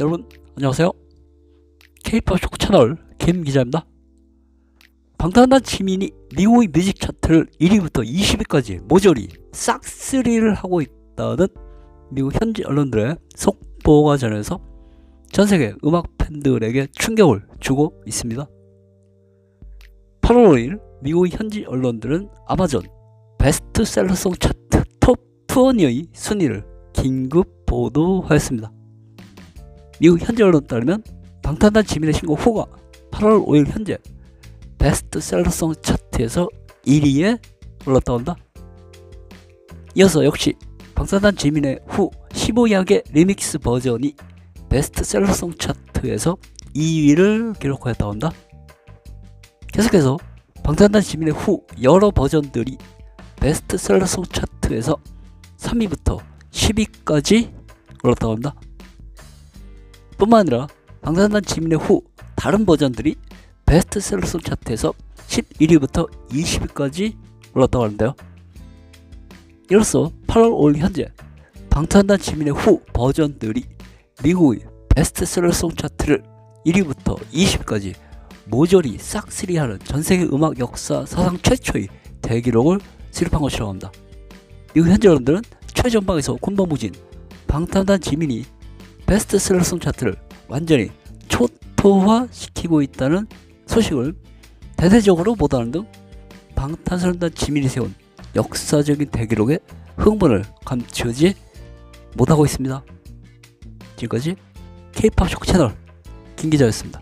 여러분 안녕하세요. K-pop 쇼크 채널 김 기자입니다. 방탄한 지민이 미국의 뮤직 차트를 1위부터 20위까지 모조리 싹쓸이를 하고 있다는 미국 현지 언론들의 속보가 전해서 전 세계 음악 팬들에게 충격을 주고 있습니다. 8월 5일 미국 현지 언론들은 아마존 베스트셀러 song 차트 톱 20의 순위를 긴급 보도하였습니다. 미국 현지 언론 따르면 방탄단 지민의 신곡 후가 8월 5일 현재 베스트셀러송 차트에서 1위에 올랐다고 한다. 이어서 역시 방탄단 지민의 후 15약의 리믹스 버전이 베스트셀러송 차트에서 2위를 기록하였다고 한다. 계속해서 방탄단 지민의 후 여러 버전들이 베스트셀러송 차트에서 3위부터 10위까지 올랐다고 합니다. 뿐만 아니라 방탄단 지민의 후 다른 버전들이 베스트셀러송 차트에서 11위부터 20위까지 올랐다고 하는데요. 이로써 8월 5일 현재 방탄단 지민의 후 버전들이 미국의 베스트셀러송 차트를 1위부터 20위까지 모조리 싹쓸이하는 전세계 음악 역사 사상 최초의 대기록을 수립한 것이라고 합니다. 미국 현지 언론들은 최전방에서 군방무진 방탄단 지민이 베스트셀러송 차트를 완전히 초토화시키고 있다는 소식을 대대적으로 보도하는 등 방탄소년단 지민이 세운 역사적인 대기록에 흥분을 감추지 못하고 있습니다. 지금까지 K-팝 쇼크 채널 김 기자였습니다.